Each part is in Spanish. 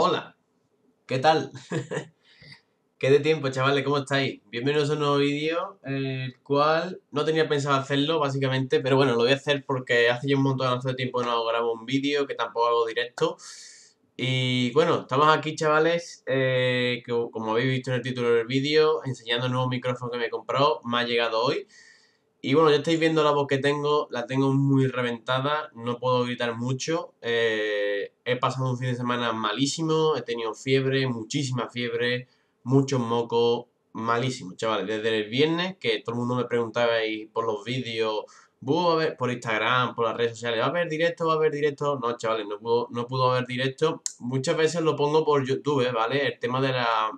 Hola, ¿qué tal? ¿Qué de tiempo, chavales? ¿Cómo estáis? Bienvenidos a un nuevo vídeo, el cual no tenía pensado hacerlo, básicamente, pero bueno, lo voy a hacer porque hace ya un montón de tiempo no grabo un vídeo, que tampoco hago directo. Y bueno, estamos aquí, chavales, eh, como habéis visto en el título del vídeo, enseñando el nuevo micrófono que me he comprado, me ha llegado hoy. Y bueno, ya estáis viendo la voz que tengo, la tengo muy reventada, no puedo gritar mucho. Eh, he pasado un fin de semana malísimo, he tenido fiebre, muchísima fiebre, muchos mocos, malísimo, chavales. Desde el viernes, que todo el mundo me preguntaba ahí por los vídeos, a ver por Instagram, por las redes sociales, ¿va a haber directo? ¿Va a haber directo? No, chavales, no pudo, no pudo haber directo. Muchas veces lo pongo por YouTube, ¿vale? El tema de la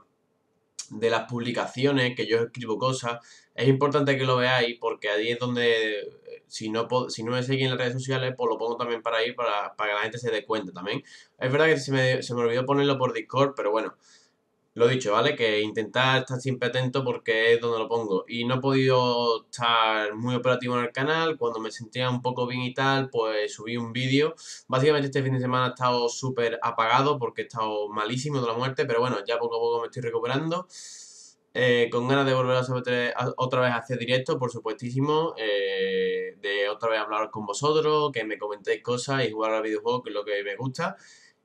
de las publicaciones, que yo escribo cosas, es importante que lo veáis porque ahí es donde, si no, si no me seguís en las redes sociales, pues lo pongo también para ahí, para, para que la gente se dé cuenta también. Es verdad que se me, se me olvidó ponerlo por Discord, pero bueno, lo dicho, ¿vale? Que intentar estar siempre atento porque es donde lo pongo. Y no he podido estar muy operativo en el canal. Cuando me sentía un poco bien y tal, pues subí un vídeo. Básicamente este fin de semana he estado súper apagado porque he estado malísimo de la muerte. Pero bueno, ya poco a poco me estoy recuperando. Eh, con ganas de volver a otra vez a hacer directo, por supuestísimo. Eh, de otra vez hablar con vosotros, que me comentéis cosas y jugar al videojuego, que es lo que me gusta.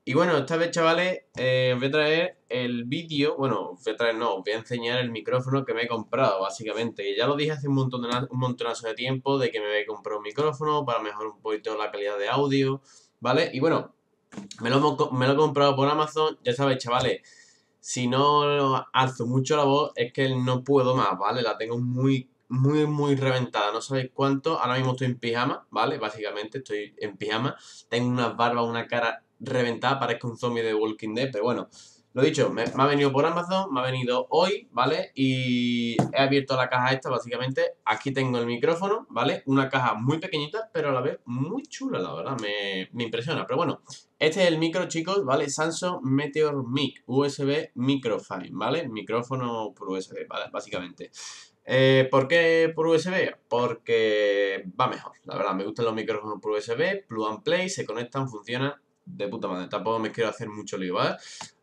Y bueno, esta vez, chavales, eh, os voy a traer el vídeo, bueno, os voy a traer, no, os voy a enseñar el micrófono que me he comprado, básicamente. Ya lo dije hace un, montón de, un montonazo de tiempo de que me había comprado un micrófono para mejorar un poquito la calidad de audio, ¿vale? Y bueno, me lo, me lo he comprado por Amazon, ya sabéis, chavales, si no alzo mucho la voz es que no puedo más, ¿vale? La tengo muy, muy, muy reventada, no sabéis cuánto, ahora mismo estoy en pijama, ¿vale? Básicamente estoy en pijama, tengo unas barbas, una cara reventada, parezco un zombie de Walking Dead, pero bueno, lo dicho, me, ha venido por Amazon, me ha venido hoy, ¿vale? Y he abierto la caja esta, básicamente. Aquí tengo el micrófono, ¿vale? Una caja muy pequeñita, pero a la vez muy chula, la verdad, me, me impresiona. Pero bueno, este es el micro, chicos, ¿vale? Samsung Meteor Mic, USB Microfine, ¿vale? Micrófono por USB, ¿vale? Básicamente. Eh, ¿Por qué por USB? Porque va mejor, la verdad, me gustan los micrófonos por USB, plug and play, se conectan, funcionan de puta madre. Tampoco me quiero hacer mucho lío, ¿vale?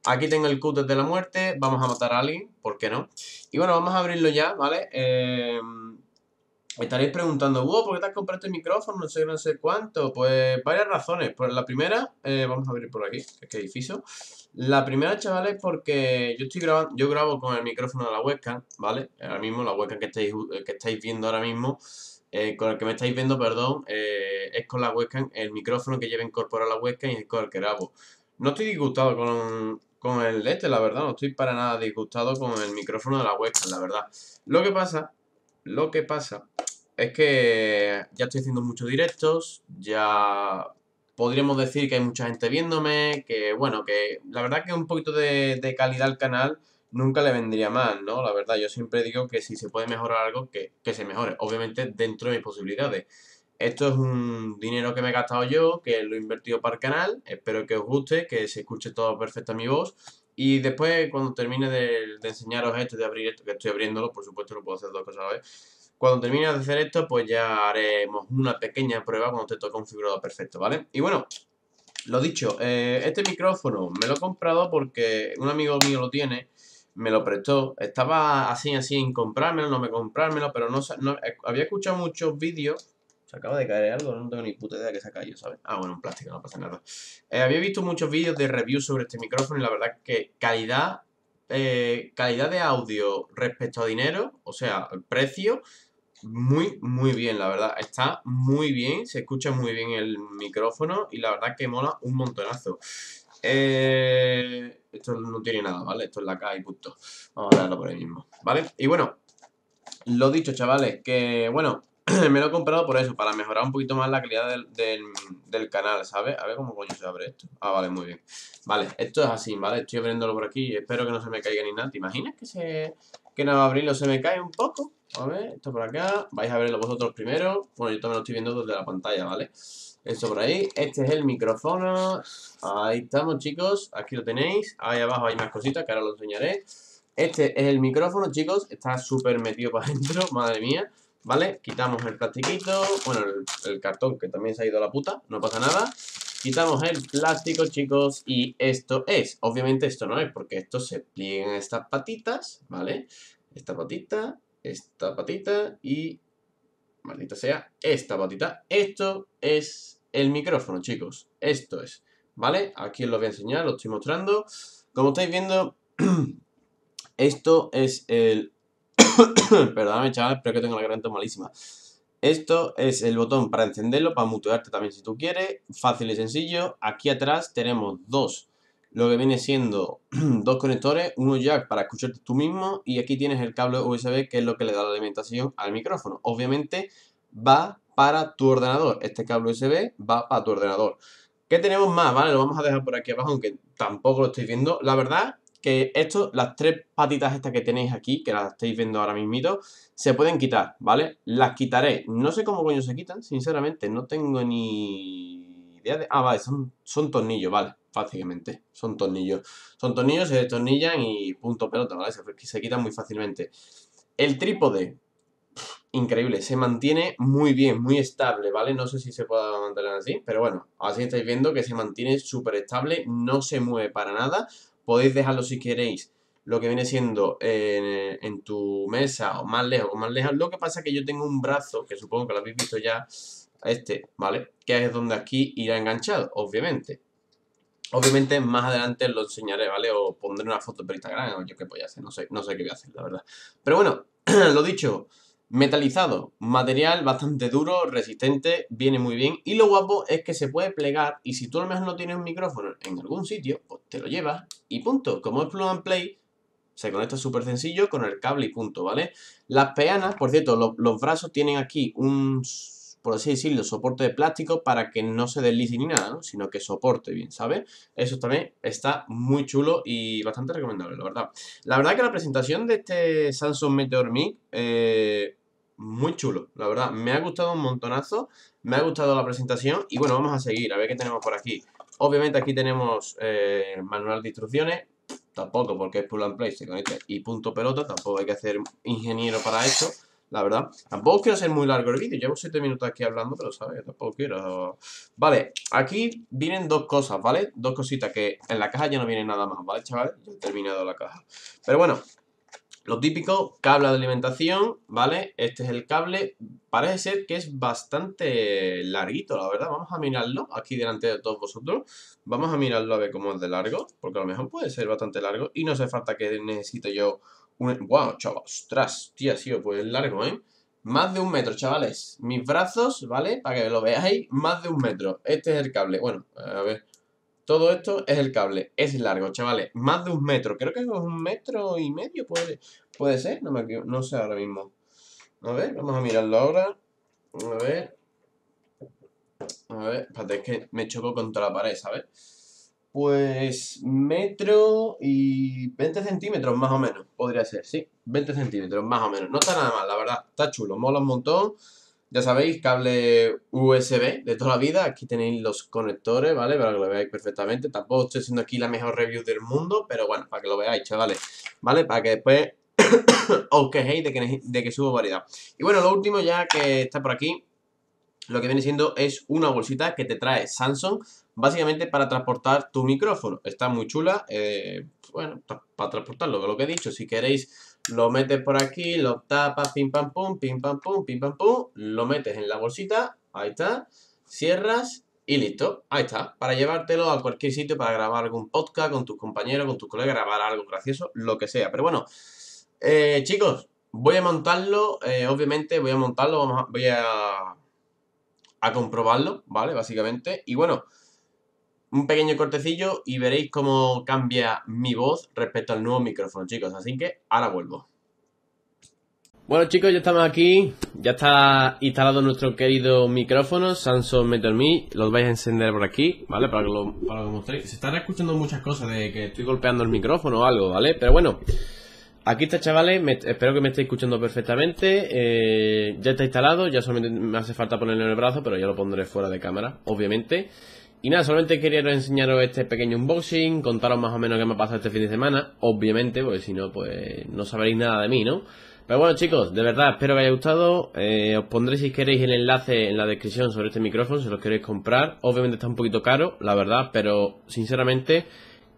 Aquí tengo el cúter de la muerte. Vamos a matar a alguien, ¿por qué no? Y bueno, vamos a abrirlo ya, ¿vale? Eh, estaréis preguntando, wow, ¿por qué te has comprado este micrófono? No sé, no sé cuánto. Pues varias razones. Pues la primera, eh, vamos a abrir por aquí, que es que edificio. La primera, chavales, porque yo estoy grabando, yo grabo con el micrófono de la webcam, ¿vale? Ahora mismo, la webcam que estáis, que estáis viendo ahora mismo eh, con el que me estáis viendo, perdón, eh, es con la webcam, el micrófono que lleva incorporado la webcam y es con el que grabo. No estoy disgustado con, con el este, la verdad, no estoy para nada disgustado con el micrófono de la webcam, la verdad. Lo que pasa, lo que pasa es que ya estoy haciendo muchos directos, ya podríamos decir que hay mucha gente viéndome, que bueno, que la verdad que un poquito de, de calidad al canal nunca le vendría mal, ¿no? La verdad, yo siempre digo que si se puede mejorar algo, que, se mejore. Obviamente dentro de mis posibilidades. Esto es un dinero que me he gastado yo, que lo he invertido para el canal. Espero que os guste, que se escuche todo perfecto mi voz. Y después, cuando termine de, enseñaros esto, de abrir esto, que estoy abriéndolo, por supuesto no puedo hacer dos cosas a la vez. Cuando termine de hacer esto, pues ya haremos una pequeña prueba cuando esté todo configurado perfecto, ¿vale? Y bueno, lo dicho, eh, este micrófono me lo he comprado porque un amigo mío lo tiene me lo prestó. Estaba así, así en comprármelo, no me comprármelo, pero no, no eh, había escuchado muchos vídeos. Se acaba de caer algo, no tengo ni puta idea que se ha caído, ¿sabes? Ah, bueno, un plástico, no pasa nada. Eh, había visto muchos vídeos de reviews sobre este micrófono y la verdad que calidad, eh, calidad de audio respecto a dinero, o sea, el precio, muy, muy bien, la verdad. Está muy bien, se escucha muy bien el micrófono y la verdad que mola un montonazo. Eh, esto no tiene nada, ¿vale? Esto es la caja y punto. Vamos a darlo por ahí mismo, ¿vale? Y bueno, lo dicho, chavales, que bueno, me lo he comprado por eso, para mejorar un poquito más la calidad del, canal, ¿sabes? A ver cómo coño se abre esto. Ah, vale, muy bien. Vale, esto es así, ¿vale? Estoy abriéndolo por aquí, espero que no se me caiga ni nada. ¿Te imaginas que se que no abrirlo se me cae un poco? A ver, esto por acá. Vais a verlo vosotros primero. Bueno, yo también lo estoy viendo desde la pantalla, ¿vale? Esto por ahí. Este es el micrófono. Ahí estamos, chicos. Aquí lo tenéis. Ahí abajo hay más cositas que ahora lo enseñaré. Este es el micrófono, chicos. Está súper metido para adentro. Madre mía. ¿Vale? Quitamos el plastiquito. Bueno, el, cartón que también se ha ido a la puta. No pasa nada. Quitamos el plástico, chicos, y esto es. Obviamente esto no es, porque esto se pliega en estas patitas, ¿vale? Esta patita, esta patita y... Maldita sea, esta patita. Esto es el micrófono, chicos. Esto es, ¿vale? Aquí os lo voy a enseñar, lo estoy mostrando. Como estáis viendo, esto es el... Perdóname, chaval, espero que tengo la garganta malísima. Esto es el botón para encenderlo, para mutearte también si tú quieres. Fácil y sencillo. Aquí atrás tenemos dos, lo que viene siendo dos conectores, uno jack para escucharte tú mismo y aquí tienes el cable USB que es lo que le da la alimentación al micrófono. Obviamente va para tu ordenador. Este cable USB va para tu ordenador. ¿Qué tenemos más? Vale, lo vamos a dejar por aquí abajo, aunque tampoco lo estoy viendo. La verdad que esto, las tres patitas estas que tenéis aquí, que las estáis viendo ahora mismito, se pueden quitar, ¿vale? Las quitaré. No sé cómo coño se quitan, sinceramente. No tengo ni Ah, vale, son, son tornillos, vale. Fácilmente. Son tornillos. Son tornillos, se destornillan y punto pelota, ¿vale? Se, se quitan muy fácilmente. El trípode. Increíble, se mantiene muy bien, muy estable, ¿vale? No sé si se puede mantener así, pero bueno, así estáis viendo que se mantiene súper estable, no se mueve para nada podéis dejarlo si queréis lo que viene siendo en, tu mesa o más lejos o más lejos. Lo que pasa es que yo tengo un brazo, que supongo que lo habéis visto ya, este, ¿vale? Que es donde aquí irá enganchado, obviamente. Obviamente más adelante lo enseñaré, ¿vale? O pondré una foto por Instagram o yo qué voy a hacer, no sé, no sé qué voy a hacer, la verdad. Pero bueno, lo dicho, Metalizado, material bastante duro, resistente, viene muy bien. Y lo guapo es que se puede plegar y si tú a lo mejor no tienes un micrófono en algún sitio, pues te lo llevas y punto. Como es plug and play, se conecta súper sencillo con el cable y punto, ¿vale? Las peanas, por cierto, los brazos tienen aquí un, por así decirlo, soporte de plástico para que no se deslice ni nada, ¿no? Sino que soporte bien, ¿sabes? Eso también está muy chulo y bastante recomendable, la verdad. La verdad que la presentación de este Samsung Meteor Mic... Eh, muy chulo, la verdad. Me ha gustado un montonazo, me ha gustado la presentación y bueno, vamos a seguir, a ver qué tenemos por aquí. Obviamente aquí tenemos eh, manual de instrucciones, tampoco porque es pull and play, se conecta y punto pelota, tampoco hay que hacer ingeniero para esto, la verdad. Tampoco quiero hacer muy largo el vídeo, llevo 7 minutos aquí hablando, pero sabes, tampoco quiero... Vale, aquí vienen dos cosas, ¿vale? Dos cositas que en la caja ya no viene nada más, ¿vale, chavales? Ya he terminado la caja. Pero bueno, lo típico, cable de alimentación, ¿vale? Este es el cable. Parece ser que es bastante larguito, la verdad. Vamos a mirarlo aquí delante de todos vosotros. Vamos a mirarlo a ver cómo es de largo, porque a lo mejor puede ser bastante largo. Y no hace falta que necesite yo un... ¡Wow, chaval! ¡Ostras! Tía, sí, pues es largo, ¿eh? Más de un metro, chavales. Mis brazos, ¿vale? Para que lo veáis, más de un metro. Este es el cable. Bueno, a ver... Todo esto es el cable. Es largo, chavales. Más de un metro. Creo que es un metro y medio. Puede, puede ser. No, me, no sé ahora mismo. A ver, vamos a mirarlo ahora. A ver. A ver, espérate, es que me choco contra la pared, ¿sabes? Pues metro y 20 centímetros más o menos, podría ser, sí, 20 centímetros más o menos. No está nada mal, la verdad, está chulo, mola un montón. Ya sabéis, cable USB de toda la vida. Aquí tenéis los conectores, ¿vale? Para que lo veáis perfectamente. Tampoco estoy haciendo aquí la mejor review del mundo, pero bueno, para que lo veáis, chavales. ¿Vale? Para que después os quejéis de que, de que subo variedad. Y bueno, lo último ya que está por aquí, lo que viene siendo es una bolsita que te trae Samsung, básicamente para transportar tu micrófono. Está muy chula, eh, bueno, para transportarlo, lo que he dicho, si queréis lo metes por aquí, lo tapas, pim pam pum, pim pam pum, pim pam pum, lo metes en la bolsita, ahí está, cierras y listo, ahí está, para llevártelo a cualquier sitio para grabar algún podcast con tus compañeros, con tus colegas, grabar algo gracioso, lo que sea. Pero bueno, eh, chicos, voy a montarlo, eh, obviamente voy a montarlo, voy a, a comprobarlo, ¿vale? Básicamente, y bueno un pequeño cortecillo y veréis cómo cambia mi voz respecto al nuevo micrófono, chicos. Así que ahora vuelvo. Bueno chicos, ya estamos aquí, ya está instalado nuestro querido micrófono Samsung Metal Me, los vais a encender por aquí, ¿vale? Para que lo, para que mostréis. Se están escuchando muchas cosas de que estoy golpeando el micrófono o algo, ¿vale? Pero bueno, aquí está chavales, espero que me estéis escuchando perfectamente, eh, ya está instalado, ya solamente me hace falta ponerlo en el brazo, pero ya lo pondré fuera de cámara, obviamente. Y nada, solamente quería enseñaros este pequeño unboxing, contaros más o menos qué me ha pasado este fin de semana, obviamente, porque si no, pues no sabréis nada de mí, ¿no? Pero bueno chicos, de verdad espero que haya gustado. Eh, os pondré si queréis el enlace en la descripción sobre este micrófono si lo queréis comprar. Obviamente está un poquito caro, la verdad, pero sinceramente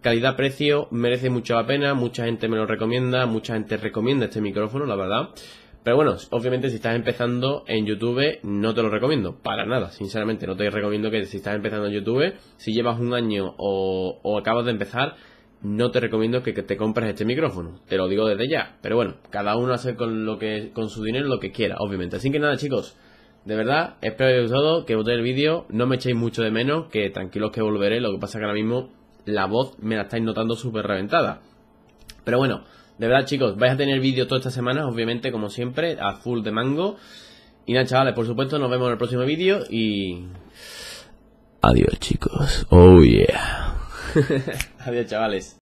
calidad-precio merece mucho la pena. Mucha gente me lo recomienda, mucha gente recomienda este micrófono, la verdad. Pero bueno, obviamente si estás empezando en YouTube no te lo recomiendo, para nada, sinceramente no te recomiendo que si estás empezando en YouTube, si llevas un año o, acabas de empezar, no te recomiendo que, te compres este micrófono, te lo digo desde ya, pero bueno, cada uno hace con lo que con su dinero lo que quiera, obviamente. Así que nada, chicos, de verdad, espero que os haya gustado, que os el vídeo, no me echéis mucho de menos, que tranquilos que volveré, lo que pasa que ahora mismo la voz me la estáis notando súper reventada. Pero bueno, de verdad, chicos, vais a tener vídeo toda esta semana, obviamente, como siempre, a full de mango. Y nada, chavales, por supuesto, nos vemos en el próximo vídeo y... Adiós, chicos. Oh, yeah. Adiós, chavales.